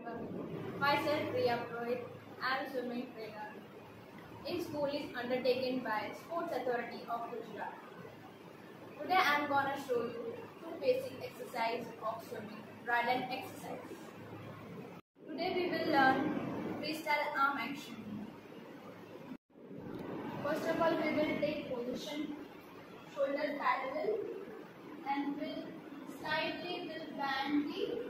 Myself Priya Purohit. I am swimming trainer. In school is undertaken by Sports Authority of Gujarat. Today I am gonna show you two basic exercise of swimming, dry land exercise. Today we will learn freestyle arm action. First of all, we will take position, shoulders parallel, and will slightly will bend the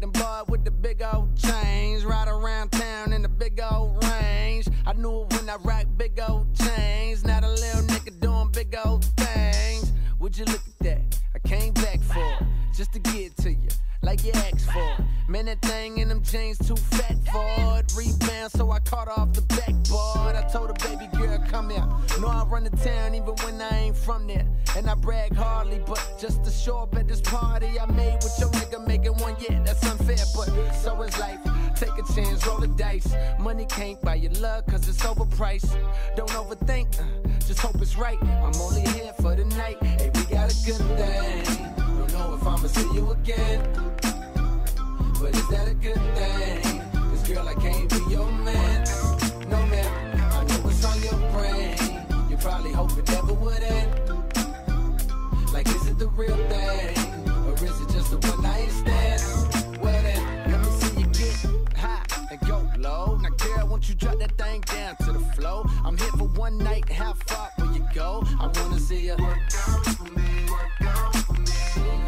them boy with the big old chains, ride around town in the big old range. I knew it when I rocked big old chains. Not a little nigga doing big old things. Would you look at that? I came back for it, just to get to you, like you asked for. Man, that thing in them jeans too fat for it. Rebound, so I caught off the backboard. I told her, baby girl, come here. Know I run the town even when I ain't from there. And I brag hardly, but just to show up at this party I made with your is life. Take a chance, roll the dice. Money can't buy your love, cause it's overpriced. Don't overthink, uh, just hope it's right. I'm only here for the night. Hey, we got a good thing. Don't know if I'ma see you again. Far will you go? I wanna see you work out for me, work out for me.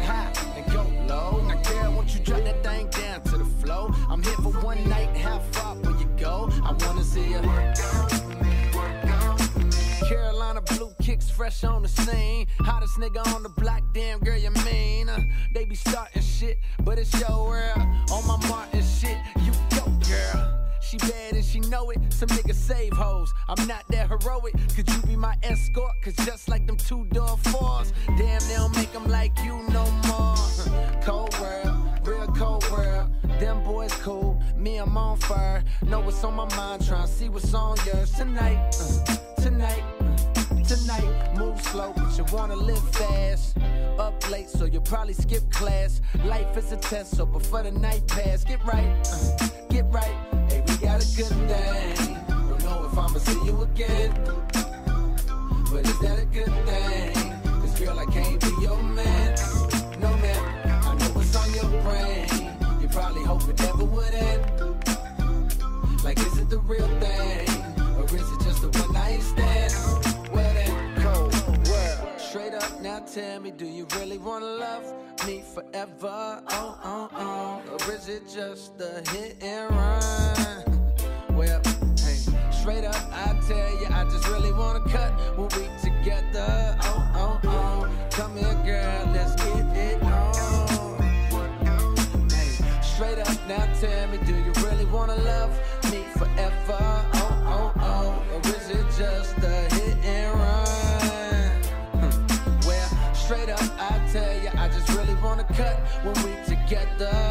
High and go low. Now, girl, won't you drop that thing down to the floor? I'm here for one night, how far will you go? I wanna see you work out for me, work out for me. Carolina blue kicks fresh on the scene. Hottest nigga on the block, damn girl, you mean? Uh, they be starting shit, but it's your world. I'm not that heroic. Could you be my escort? Cause just like them two door fours, damn, they don't make them like you no more. Cold world, real cold world. Them boys cool, me, I'm on fire. Know what's on my mind, tryna see what's on yours tonight. uh, tonight. uh, Tonight, move slow, but you wanna live fast. Up late, so you'll probably skip class. Life is a test, so before the night pass, get right, now tell me, do you really wanna love me forever? Oh, oh, oh. Or is it just a hit and run? Cut when we together.